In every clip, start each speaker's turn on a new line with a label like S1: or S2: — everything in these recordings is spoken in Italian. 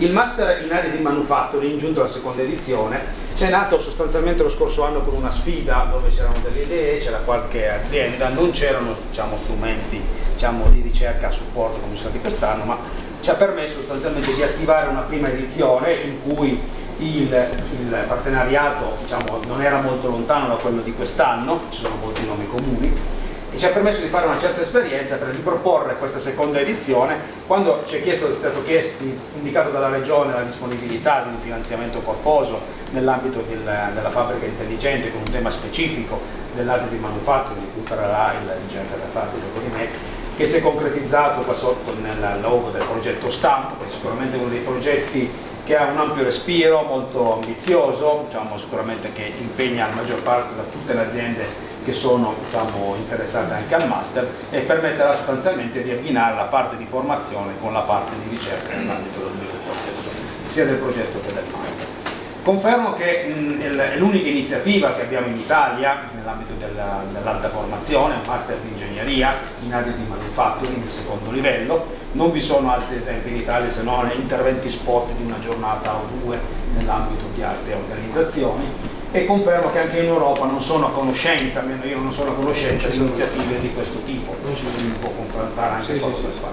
S1: Il Master in Additive Manufacturing, giunto alla seconda edizione, c'è nato sostanzialmente lo scorso anno con una sfida dove c'erano delle idee, c'era qualche azienda, non c'erano diciamo, strumenti diciamo, di ricerca a supporto come sono stati quest'anno, ma ci ha permesso sostanzialmente di attivare una prima edizione in cui il, il partenariato diciamo, non era molto lontano da quello di quest'anno, ci sono molti nomi comuni, e ci ha permesso di fare una certa esperienza per riproporre questa seconda edizione quando ci è, chiesto, è stato chiesto, indicato dalla Regione la disponibilità di un finanziamento corposo nell'ambito del, della fabbrica intelligente con un tema specifico dell'arte di manufatto di cui parlerà il dirigente della fabbrica Corinetti che si è concretizzato qua sotto nel logo del progetto Stampo che è sicuramente uno dei progetti che ha un ampio respiro, molto ambizioso, diciamo, sicuramente che impegna la maggior parte da tutte le aziende che sono diciamo, interessate anche al master e permetterà sostanzialmente di abbinare la parte di formazione con la parte di ricerca nell'ambito del stesso, sia del progetto che del master. Confermo che è l'unica iniziativa che abbiamo in Italia nell'ambito dell'alta formazione, un master di ingegneria in area di manufacturing di secondo livello, non vi sono altri esempi in Italia se non interventi spot di una giornata o due nell'ambito di altre organizzazioni e confermo che anche in Europa non sono a conoscenza, almeno io non sono a conoscenza di iniziative di questo tipo, ci si può confrontare anche sì, sì,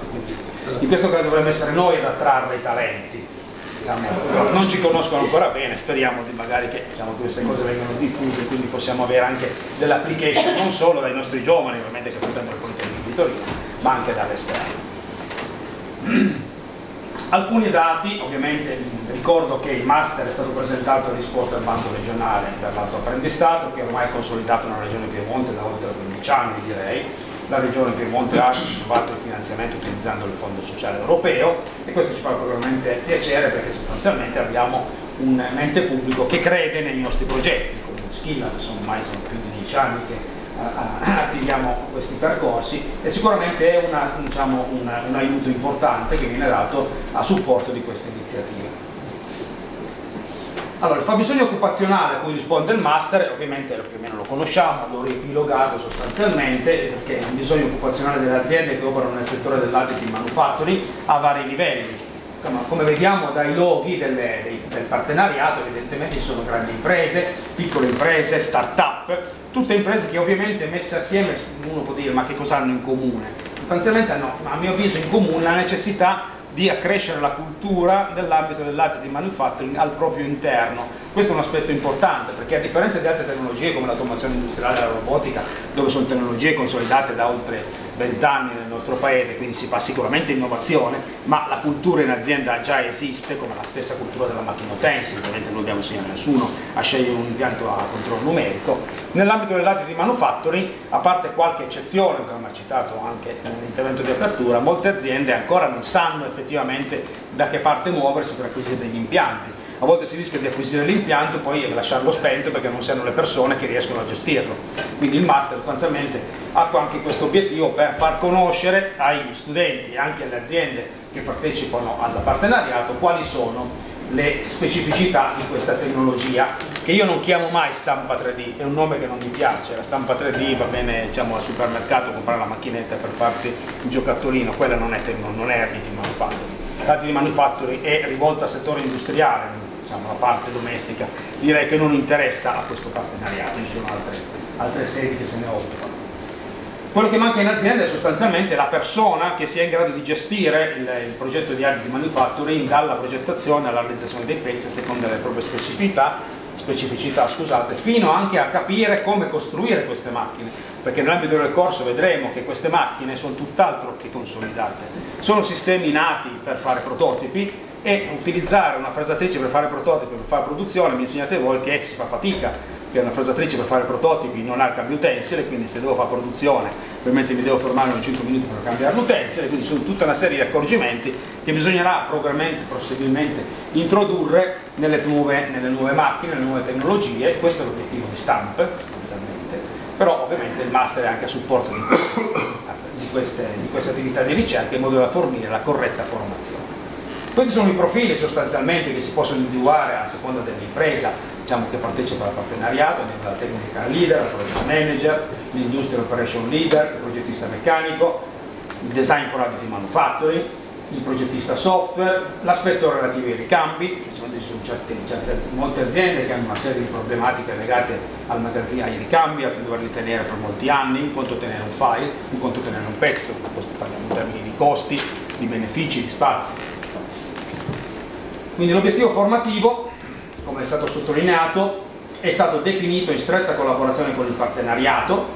S1: quindi, di questo credo dovremmo essere noi ad attrarre i talenti. Diciamo, non ci conoscono ancora bene, speriamo di magari che diciamo, queste cose vengano diffuse e quindi possiamo avere anche dell'application non solo dai nostri giovani, ovviamente che frequentano il Politecnico di Torino, ma anche dall'esterno. Alcuni dati, ovviamente ricordo che il master è stato presentato in risposta al bando regionale per l'alto apprendistato che ormai è consolidato nella regione Piemonte da oltre 15 anni direi. La regione Piemonte ha trovato il finanziamento utilizzando il Fondo Sociale Europeo e questo ci fa probabilmente piacere perché sostanzialmente abbiamo un ente pubblico che crede nei nostri progetti, come Schilla, che sono ormai sono più di 10 anni che attiviamo questi percorsi e sicuramente è una, diciamo, un, un aiuto importante che viene dato a supporto di queste iniziative. Allora, il fabbisogno occupazionale a cui risponde il master, ovviamente più o meno lo conosciamo, l'ho riepilogato sostanzialmente, perché un bisogno occupazionale delle aziende che operano nel settore dell'additive manufacturing a vari livelli. Come vediamo dai loghi delle, dei, del partenariato, evidentemente ci sono grandi imprese, piccole imprese, start-up, tutte imprese che ovviamente messe assieme uno può dire ma che cosa hanno in comune? Sostanzialmente hanno a mio avviso in comune la necessità di accrescere la cultura nell'ambito dell'arte di manufacturing al proprio interno. Questo è un aspetto importante perché a differenza di altre tecnologie come l'automazione industriale e la robotica, dove sono tecnologie consolidate da oltre vent'anni nel nostro paese, quindi si fa sicuramente innovazione, ma la cultura in azienda già esiste, come la stessa cultura della macchina utensile, ovviamente non dobbiamo insegnare a nessuno a scegliere un impianto a controllo numerico. Nell'ambito dell'arte di manufacturing, a parte qualche eccezione, come ha citato anche nell'intervento di apertura, molte aziende ancora non sanno effettivamente da che parte muoversi per acquisire degli impianti a volte si rischia di acquisire l'impianto poi lasciarlo spento perché non si hanno le persone che riescono a gestirlo. Quindi il master sostanzialmente ha anche questo obiettivo per far conoscere agli studenti e anche alle aziende che partecipano al partenariato quali sono le specificità di questa tecnologia che io non chiamo mai stampa 3D, è un nome che non mi piace, la stampa 3D va bene diciamo, al supermercato comprare la macchinetta per farsi il giocattolino, quella non è, non è additive manufacturing, l'additive manufacturing è rivolta al settore industriale, diciamo, la parte domestica, direi che non interessa a questo partenariato, ci sono altre, altre sedi che se ne occupano. Quello che manca in azienda è sostanzialmente la persona che sia in grado di gestire il, il progetto di additive manufacturing dalla progettazione alla realizzazione dei pezzi a seconda delle proprie specificità, specificità scusate, fino anche a capire come costruire queste macchine, perché nell'ambito del corso vedremo che queste macchine sono tutt'altro che consolidate, sono sistemi nati per fare prototipi e utilizzare una fresatrice per fare prototipi, per fare produzione, mi insegnate voi che si fa fatica, che una fresatrice per fare prototipi non ha il cambio utensile, quindi se devo fare produzione ovviamente mi devo fermare in 5 minuti per cambiare l'utensile, quindi sono tutta una serie di accorgimenti che bisognerà possibilmente introdurre nelle nuove, nelle nuove macchine, nelle nuove tecnologie, questo è l'obiettivo di Stamp, però ovviamente il master è anche a supporto di, di, queste, di queste attività di ricerca in modo da fornire la corretta formazione. Questi sono i profili sostanzialmente che si possono individuare a seconda dell'impresa diciamo, che partecipa al partenariato, la tecnica leader, il project manager, l'industrial operation leader, il progettista meccanico, il design for additive manufacturing, il progettista software, l'aspetto relativo ai ricambi, ci sono certe, certe, molte aziende che hanno una serie di problematiche legate al magazzino, ai ricambi, a doverli tenere per molti anni, un conto tenere un file, un conto tenere un pezzo, questo parliamo in termini di costi, di benefici, di spazi. Quindi l'obiettivo formativo, come è stato sottolineato, è stato definito in stretta collaborazione con il partenariato,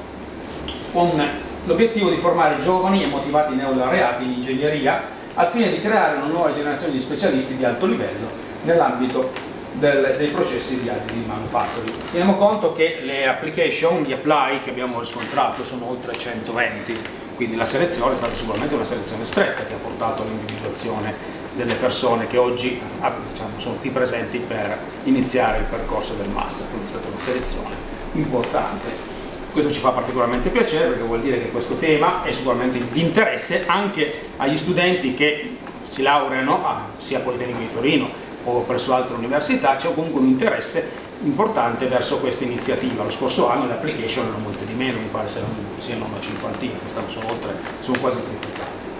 S1: con l'obiettivo di formare giovani e motivati neolaureati in ingegneria al fine di creare una nuova generazione di specialisti di alto livello nell'ambito del, dei processi di additive manufacturing. Teniamo conto che le application, gli apply che abbiamo riscontrato sono oltre 120, quindi la selezione è stata sicuramente una selezione stretta che ha portato all'individuazione delle persone che oggi ah, diciamo, sono qui presenti per iniziare il percorso del master, quindi è stata una selezione importante. Questo ci fa particolarmente piacere perché vuol dire che questo tema è sicuramente di interesse anche agli studenti che si laureano ah, sia a Politecnico di Torino o presso altre università, c'è comunque un interesse importante verso questa iniziativa. Lo scorso anno le application erano molte di meno, mi pare siano una cinquantina, quest'anno sono, oltre, sono quasi triplicate.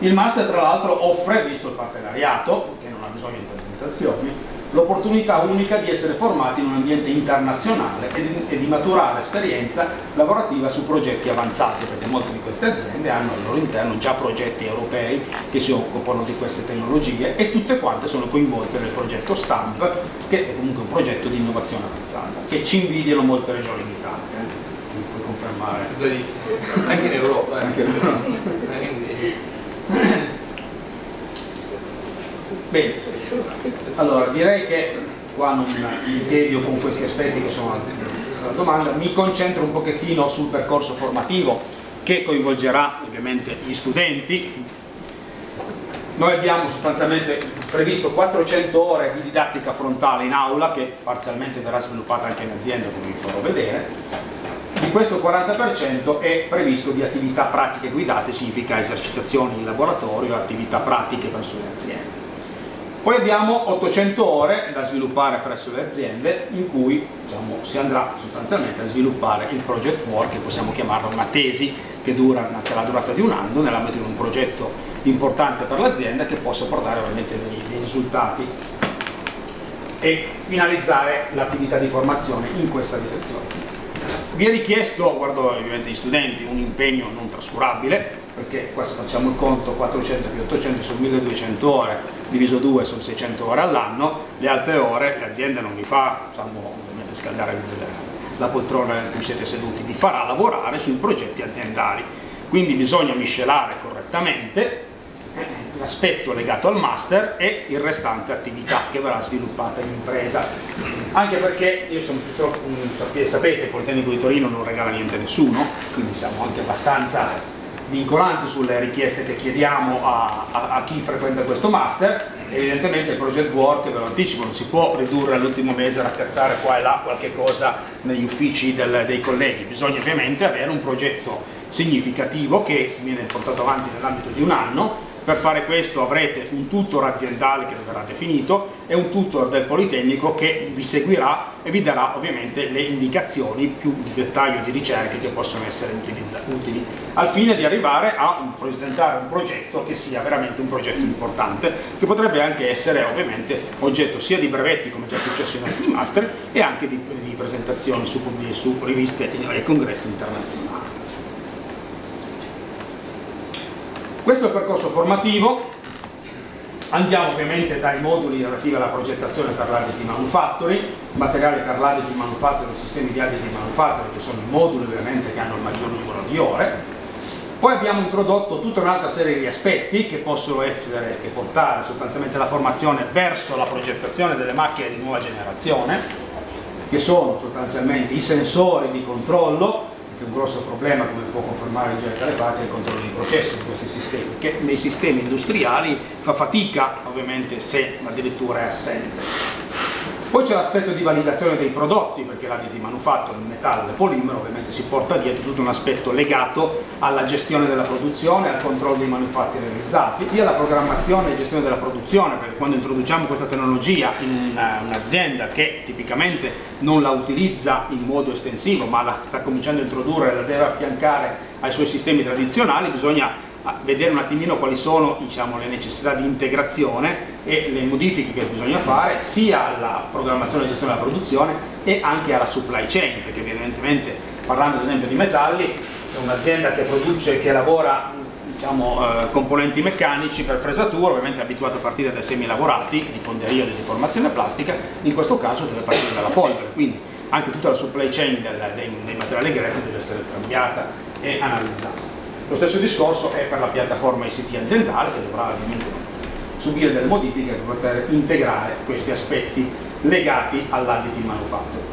S1: Il master tra l'altro offre, visto il partenariato, che non ha bisogno di presentazioni, l'opportunità unica di essere formati in un ambiente internazionale e di, e di, maturare esperienza lavorativa su progetti avanzati, perché molte di queste aziende hanno al loro interno già progetti europei che si occupano di queste tecnologie e tutte quante sono coinvolte nel progetto STAMP, che è comunque un progetto di innovazione avanzata, che ci invidiano molte regioni d'Italia. Eh? Puoi confermare?
S2: Anche in Europa. Eh. Anche in Europa.
S1: Bene, allora direi che qua non mi tedio con questi aspetti che sono la domanda, mi concentro un pochettino sul percorso formativo che coinvolgerà ovviamente gli studenti. Noi abbiamo sostanzialmente previsto 400 ore di didattica frontale in aula che parzialmente verrà sviluppata anche in azienda come vi farò vedere. Di questo 40% è previsto di attività pratiche guidate, significa esercitazioni in laboratorio, attività pratiche presso le aziende. Poi abbiamo 800 ore da sviluppare presso le aziende in cui diciamo, si andrà sostanzialmente a sviluppare il project work, che possiamo chiamarlo una tesi che dura per la durata di un anno nell'ambito di un progetto importante per l'azienda che possa portare ovviamente dei, dei risultati e finalizzare l'attività di formazione in questa direzione. Vi è richiesto, guardo ovviamente gli studenti, un impegno non trascurabile, perché qua se facciamo il conto 400 più 800 sono 1200 ore diviso 2 sono 600 ore all'anno, le altre ore l'azienda non vi fa diciamo, ovviamente scaldare la poltrona in cui siete seduti, vi farà lavorare sui progetti aziendali. Quindi bisogna miscelare correttamente l'aspetto legato al master e il restante attività che verrà sviluppata in impresa. Anche perché io sono purtroppo, sapete, il Politecnico di Torino non regala niente a nessuno, quindi siamo anche abbastanza vincolanti sulle richieste che chiediamo a, a, a, chi frequenta questo master. Evidentemente il project work, ve lo anticipo, non si può ridurre all'ultimo mese a raccattare qua e là qualche cosa negli uffici del, dei colleghi. Bisogna ovviamente avere un progetto significativo che viene portato avanti nell'ambito di un anno per fare questo avrete un tutor aziendale che verrà definito e un tutor del Politecnico che vi seguirà e vi darà ovviamente le indicazioni più di dettaglio di ricerche che possono essere utili al fine di arrivare a presentare un progetto che sia veramente un progetto importante che potrebbe anche essere ovviamente oggetto sia di brevetti come già successo in altri master e anche di, di presentazioni su, su riviste e congressi internazionali. Questo è il percorso formativo, andiamo ovviamente dai moduli relativi alla progettazione per l'additive manufacturing, materiali per l'additive manufacturing, sistemi di additive manufacturing che sono i moduli ovviamente che hanno il maggior numero di ore, poi abbiamo introdotto tutta un'altra serie di aspetti che possono essere, che portare sostanzialmente la formazione verso la progettazione delle macchine di nuova generazione, che sono sostanzialmente i sensori di controllo, che un grosso problema, come può confermare il genere Calefati, è il controllo di processo di questi sistemi, che nei sistemi industriali fa fatica, ovviamente, se addirittura è assente. Poi c'è l'aspetto di validazione dei prodotti, perché l'additivo manufatto, il metallo e il polimero ovviamente si porta dietro tutto un aspetto legato alla gestione della produzione, al controllo dei manufatti realizzati, sia alla programmazione e gestione della produzione, perché quando introduciamo questa tecnologia in un'azienda che tipicamente non la utilizza in modo estensivo, ma la sta cominciando a introdurre e la deve affiancare ai suoi sistemi tradizionali, bisogna vedere un attimino quali sono diciamo, le necessità di integrazione e le modifiche che bisogna fare sia alla programmazione e gestione della produzione e anche alla supply chain, perché evidentemente parlando ad esempio di metalli, è un'azienda che produce, che lavora diciamo, eh, componenti meccanici per fresatura, ovviamente è abituato a partire dai semi lavorati di fonderia o di deformazione plastica, in questo caso deve partire dalla polvere, quindi anche tutta la supply chain del, dei, dei materiali grezzi deve essere cambiata e analizzata. Lo stesso discorso è per la piattaforma ICT aziendale che dovrà ovviamente subire delle modifiche per poter integrare questi aspetti legati all'additive manufacturing.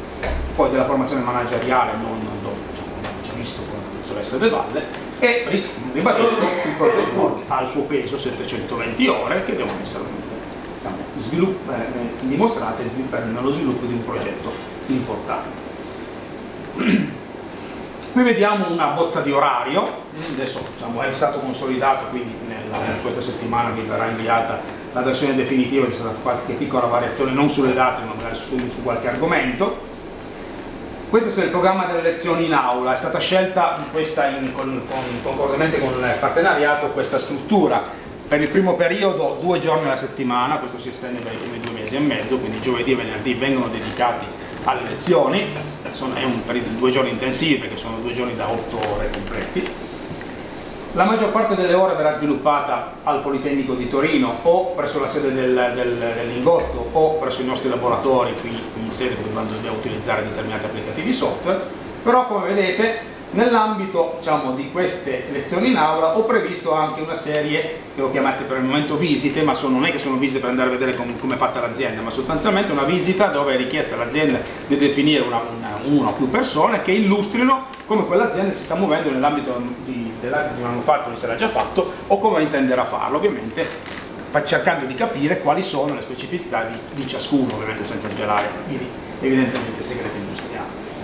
S1: Poi della formazione manageriale non, non diciamo, abbiamo già visto con la dottoressa De Valle e ribadisco il progetto ha il suo peso 720 ore che devono essere diciamo, eh, dimostrate nello sviluppo di un progetto importante. Qui vediamo una bozza di orario, adesso diciamo, è stato consolidato, quindi nella, questa settimana vi verrà inviata la versione definitiva, c'è stata qualche piccola variazione non sulle date ma magari su, su qualche argomento. Questo è il programma delle lezioni in aula, è stata scelta questa in, con, con, concordemente con il partenariato questa struttura. Per il primo periodo due giorni alla settimana, questo si estende per i primi due mesi e mezzo, quindi giovedì e venerdì vengono dedicati alle lezioni, sono, è un periodo di due giorni intensivi perché sono due giorni da otto ore completi. La maggior parte delle ore verrà sviluppata al Politecnico di Torino o presso la sede del, del, del Lingotto o presso i nostri laboratori qui, qui in sede quando dobbiamo utilizzare determinati applicativi software, però come vedete Nell'ambito diciamo, di queste lezioni in aula ho previsto anche una serie che ho chiamate per il momento visite, ma sono, non è che sono visite per andare a vedere com come è fatta l'azienda, ma sostanzialmente una visita dove è richiesta all'azienda di definire una, una, una, o più persone che illustrino come quell'azienda si sta muovendo nell'ambito dell'arte di manufacturing, se l'ha già fatto, o come intenderà farlo, ovviamente cercando di capire quali sono le specificità di, di ciascuno, ovviamente senza svelare evidentemente segreti industriali.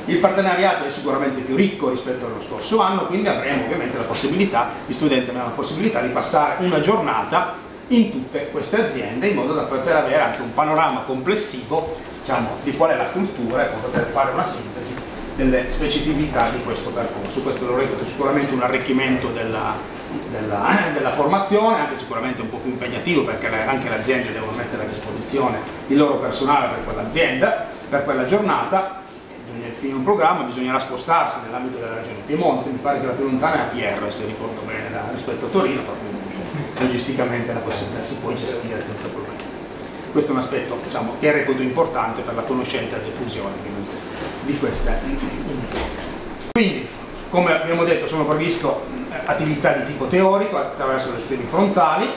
S1: Il partenariato è sicuramente più ricco rispetto allo scorso anno, quindi avremo ovviamente la possibilità, gli studenti avranno la possibilità di passare una giornata in tutte queste aziende in modo da poter avere anche un panorama complessivo diciamo, di qual è la struttura e poter fare una sintesi delle specificità di questo percorso. Questo lo reputo sicuramente un arricchimento della, della, della, formazione, anche sicuramente un po' più impegnativo perché anche le aziende devono mettere a disposizione il loro personale per quell'azienda, per quella giornata nel finire un programma bisognerà spostarsi nell'ambito della regione Piemonte, mi pare che la più lontana è a Pierre, se ricordo bene, da, rispetto a Torino, proprio logisticamente la possibilità si può gestire senza problemi. Questo è un aspetto diciamo, che reputo importante per la conoscenza e la diffusione di questa impresa. Quindi, come abbiamo detto, sono previste attività di tipo teorico attraverso le lezioni frontali,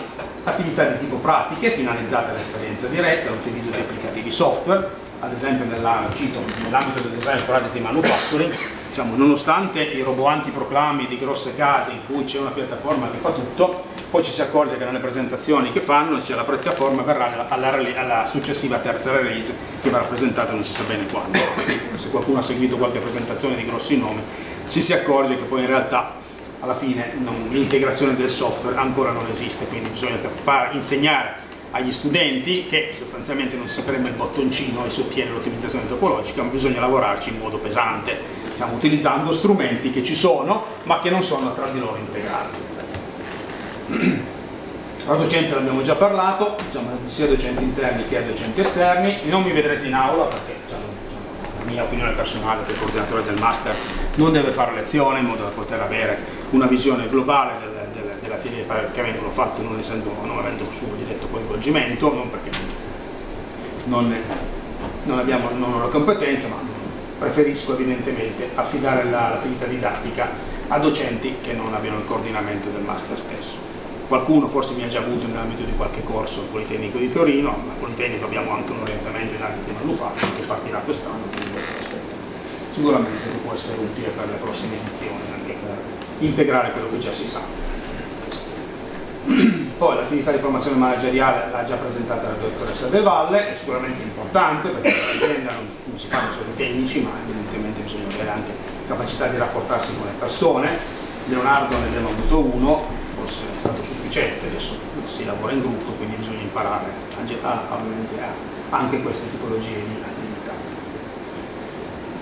S1: attività di tipo pratiche finalizzate all'esperienza diretta, all'utilizzo di applicativi software, ad esempio nell'ambito del design for additive manufacturing, diciamo, nonostante i roboanti proclami di grosse case in cui c'è una piattaforma che fa tutto, poi ci si accorge che nelle presentazioni che fanno c'è la piattaforma verrà alla, alla, successiva terza release che verrà presentata non si sa bene quando. Se qualcuno ha seguito qualche presentazione di grossi nomi ci si accorge che poi in realtà alla fine l'integrazione del software ancora non esiste, quindi bisogna far insegnare agli studenti che sostanzialmente non si preme il bottoncino e si ottiene l'ottimizzazione topologica, ma bisogna lavorarci in modo pesante, diciamo, utilizzando strumenti che ci sono ma che non sono tra di loro integrati. La docenza l'abbiamo già parlato, diciamo, sia docenti interni che docenti esterni, non mi vedrete in aula perché diciamo, la mia opinione personale che il coordinatore del master non deve fare lezione in modo da poter avere una visione globale del della attività che vengono fatte non, essendo, non avendo un suo diretto coinvolgimento, non perché non, non, abbiamo, non la competenza, ma preferisco evidentemente affidare l'attività didattica a docenti che non abbiano il coordinamento del master stesso. Qualcuno forse mi ha già avuto nell'ambito di qualche corso al Politecnico di Torino, ma al Politecnico abbiamo anche un orientamento in ambito di manufacturing che partirà quest'anno, quindi sicuramente può essere utile per le prossime edizioni anche per integrare quello che già si sa. Poi l'attività di formazione manageriale l'ha già presentata la dottoressa De Valle, è sicuramente importante perché l'azienda non, si fanno solo i tecnici, ma evidentemente bisogna avere anche capacità di rapportarsi con le persone. Leonardo ne abbiamo avuto uno, forse è stato sufficiente, adesso si lavora in gruppo, quindi bisogna imparare a, a, a, anche queste tipologie di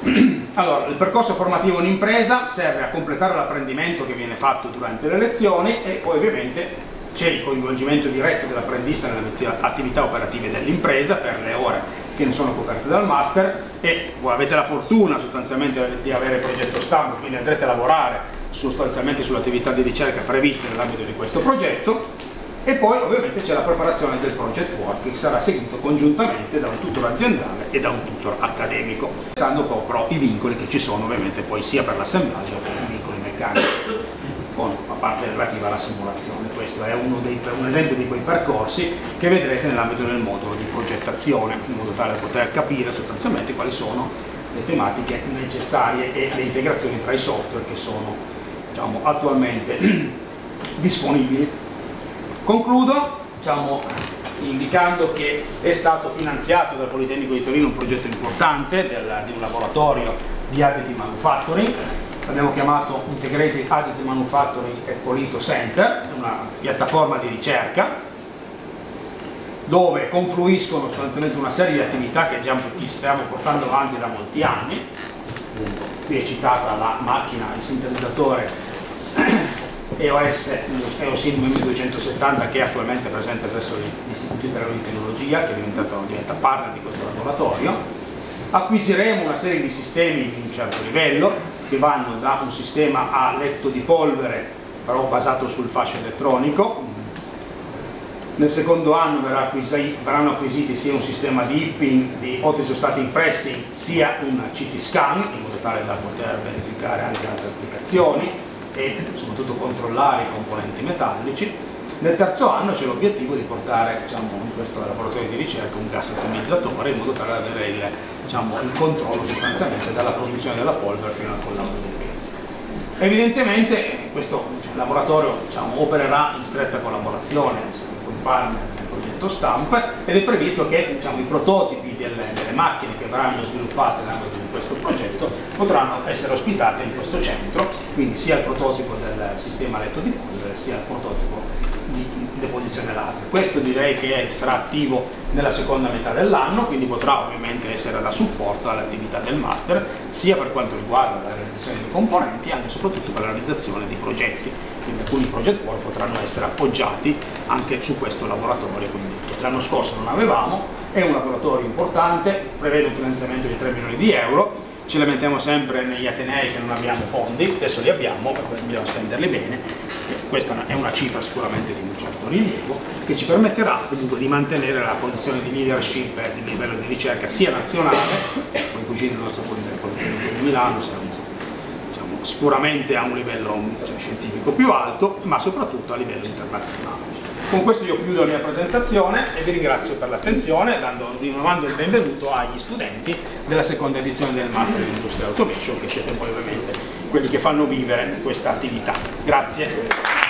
S1: attività. Allora, il percorso formativo in impresa serve a completare l'apprendimento che viene fatto durante le lezioni e poi ovviamente c'è il coinvolgimento diretto dell'apprendista nelle attività operative dell'impresa per le ore che ne sono coperte dal master e avete la fortuna sostanzialmente di avere il progetto stampo, quindi andrete a lavorare sostanzialmente sull'attività di ricerca previste nell'ambito di questo progetto e poi ovviamente c'è la preparazione del project work che sarà seguito congiuntamente da un tutor aziendale e da un tutor accademico, dando proprio i vincoli che ci sono ovviamente poi sia per l'assemblaggio che i vincoli meccanici con la parte relativa alla simulazione. Questo è dei, un esempio di quei percorsi che vedrete nell'ambito del modulo di progettazione, in modo tale da poter capire sostanzialmente quali sono le tematiche necessarie e le integrazioni tra i software che sono diciamo, attualmente disponibili. Concludo diciamo, indicando che è stato finanziato dal Politecnico di Torino un progetto importante del, di un laboratorio di additive manufacturing l'abbiamo chiamato Integrated Additive Manufacturing e Polito Center, una piattaforma di ricerca dove confluiscono sostanzialmente una serie di attività che già stiamo portando avanti da molti anni. Qui è citata la macchina, il sintetizzatore EOS EOSIN 1270 che è attualmente presente presso l'Istituto Italiano di Tecnologia che è diventato, diventa partner di questo laboratorio. Acquisiremo una serie di sistemi di un certo livello che vanno da un sistema a letto di polvere però basato sul fascio elettronico nel secondo anno verrà acquisiti, verranno acquisiti sia un sistema di hipping, di autoisostatic pressing, sia un CT scan, in modo tale da poter verificare anche altre applicazioni e soprattutto controllare i componenti metallici. Nel terzo anno c'è l'obiettivo di portare diciamo, in questo laboratorio di ricerca un gas atomizzatore in modo tale da avere il diciamo, il controllo sostanzialmente dalla produzione della polvere fino al collaudo dei pezzi. Evidentemente questo diciamo, laboratorio diciamo, opererà in stretta collaborazione con i partner del progetto STAMP ed è previsto che diciamo, i prototipi delle, delle, macchine che verranno sviluppate nell'ambito di questo progetto potranno essere ospitate in questo centro, quindi sia il prototipo del sistema letto di polvere sia il prototipo di deposizione laser. Questo direi che sarà attivo nella seconda metà dell'anno, quindi potrà ovviamente essere da supporto all'attività del master, sia per quanto riguarda la realizzazione di componenti, anche e soprattutto per la realizzazione di progetti. Quindi alcuni project work potranno essere appoggiati anche su questo laboratorio, quindi l'anno scorso non avevamo, è un laboratorio importante, prevede un finanziamento di 3 milioni di euro, ci lamentiamo sempre negli Atenei che non abbiamo fondi, adesso li abbiamo, dobbiamo spenderli bene, questa è una cifra sicuramente di un certo rilievo che ci permetterà comunque di mantenere la posizione di leadership e di livello di ricerca sia nazionale, come coincide il nostro Politecnico di Milano, siamo diciamo, sicuramente a un livello diciamo, scientifico più alto, ma soprattutto a livello internazionale. Con questo io chiudo la mia presentazione e vi ringrazio per l'attenzione, rinnovando il benvenuto agli studenti della seconda edizione del Master in Industrial Automation, che siete poi ovviamente quelli che fanno vivere questa attività. Grazie.